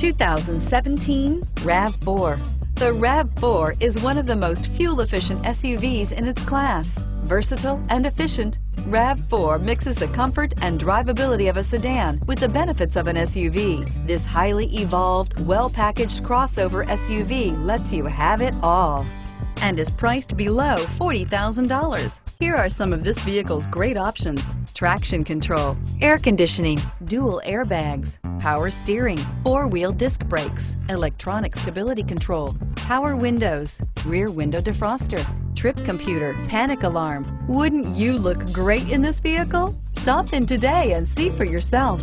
2017 RAV4. The RAV4 is one of the most fuel-efficient SUVs in its class. Versatile and efficient, RAV4 mixes the comfort and drivability of a sedan with the benefits of an SUV. This highly evolved, well-packaged crossover SUV lets you have it all and is priced below $40,000. Here are some of this vehicle's great options. Traction control, air conditioning, dual airbags, power steering, four-wheel disc brakes, electronic stability control, power windows, rear window defroster, trip computer, panic alarm. Wouldn't you look great in this vehicle? Stop in today and see for yourself.